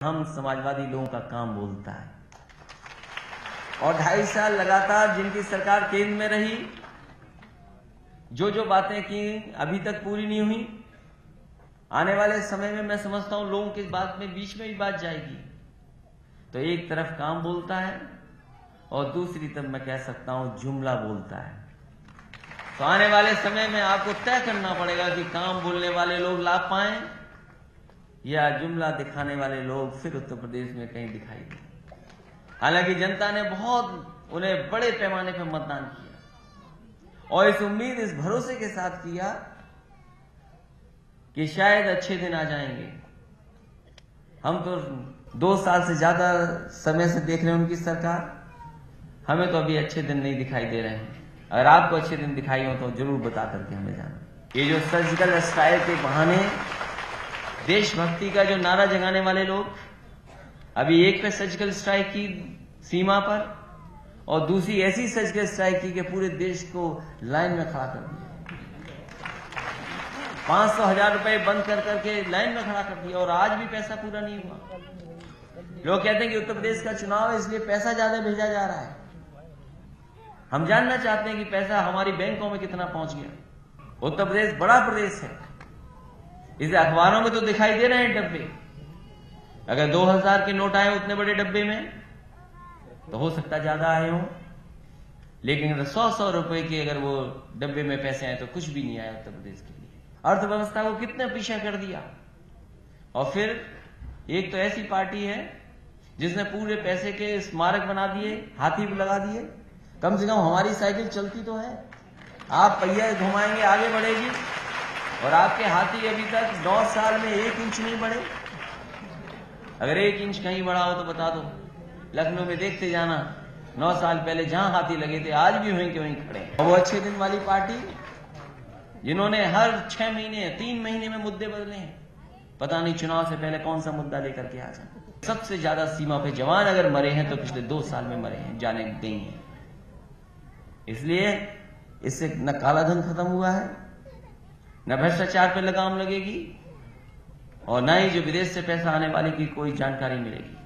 हम समाजवादी लोगों का काम बोलता है। और ढाई साल लगातार जिनकी सरकार केंद्र में रही जो जो बातें की अभी तक पूरी नहीं हुई, आने वाले समय में मैं समझता हूँ लोगों के बात में बीच में भी बात जाएगी। तो एक तरफ़ काम बोलता है, और दूसरी तरफ़ मैं कह सकता हूँ जुमला बोलता है। तो आने वाले समय में आपको तय करना पड़ेगा कि काम बोलने वाले लोग लाभ पाएँ या जुमला दिखाने वाले लोग फिर उत्तर प्रदेश में कहीं दिखाई दे हालाँकि जनता ने बहुत उन्हें बड़े पैमाने पर मतदान किया और इस उम्मीद, इस भरोसे के साथ किया कि शायद अच्छे दिन आ जाएँगे। हम तो दो साल से ज़्यादा समय से देख रहे हैं उनकी सरकार। हमें तो अभी अच्छे दिन नहीं दिखाई दे रहे हैं। अगर आपको अच्छे दिन दिखाई हो तो ज़रूर बता करके हमें जाना। ये जो सर्जिकल स्ट्राइक के बहाने देशभक्ति का जो नारा जगाने वाले लोग, अभी एक पे सर्जिकल स्ट्राइक की सीमा पर, और दूसरी ऐसी सर्जिकल स्ट्राइक की कि पूरे देश को लाइन में खड़ा कर दिया। पाँच सौ हज़ार रुपए बंद कर करके लाइन में खड़ा कर दिया, और आज भी पैसा पूरा नहीं हुआ। लोग कहते हैं कि उत्तर प्रदेश का चुनाव है, इसलिए पैसा ज़्यादा भेजा जा रहा है। हम जानना चाहते हैं कि पैसा हमारी बैंकों में कितना पहुँच गया। उत्तर प्रदेश बड़ा प्रदेश है। इसे अखबारों में तो दिखाई दे रहे हैं डब्बे। अगर 2000 के नोट आए उतने बड़े डब्बे में तो हो सकता ज़्यादा आए हो। लेकिन अगर सौ सौ रुपए के अगर वो डब्बे में पैसे आए तो कुछ भी नहीं आया उत्तर प्रदेश के लिए। अर्थव्यवस्था को कितना पीछा कर दिया। और फिर, एक तो ऐसी पार्टी है, जिसने पूरे पैसे के स्मारक बना दिए, हाथी भी लगा दिए। कम से कम हमारी साइकिल चलती तो है। आप पहिया घुमाएँगे, आगे बढ़ेगी। और आपके हाथी अभी तक नौ साल में एक इंच नहीं बढ़े। अगर एक इंच कहीं बढ़ा हो तो बता दो। लखनऊ में देखते जाना। नौ साल पहले जहाँ हाथी लगे थे आज भी वहीं के वहीं खड़े हैं। वो अच्छे दिन वाली पार्टी? जिन्होंने हर छह महीने तीन महीने में मुद्दे बदले हैं। पता नहीं चुनाव से पहले कौन सा मुद्दा लेकर के आ जाए। सबसे ज़्यादा सीमा पे जवान अगर मरे हैं तो पिछले दो साल में मरे हैं जाने देंगे। इसलिए इससे न काला धन खत्म हुआ है। न भ्रष्टाचार पर लगाम लगेगी और न ही जो विदेश से पैसा आने वाले की कोई जानकारी मिलेगी।